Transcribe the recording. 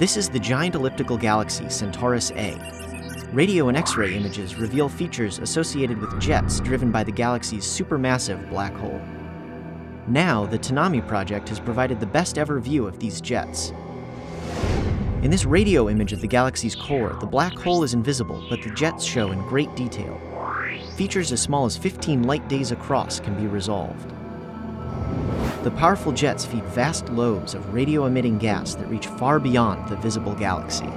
This is the giant elliptical galaxy Centaurus A. Radio and X ray images reveal features associated with jets driven by the galaxy's supermassive black hole. Now, the Tanami project has provided the best ever view of these jets. In this radio image of the galaxy's core, the black hole is invisible, but the jets show in great detail. Features as small as 15 light days across can be resolved. The powerful jets feed vast lobes of radio emitting gas that reach far beyond the visible galaxy.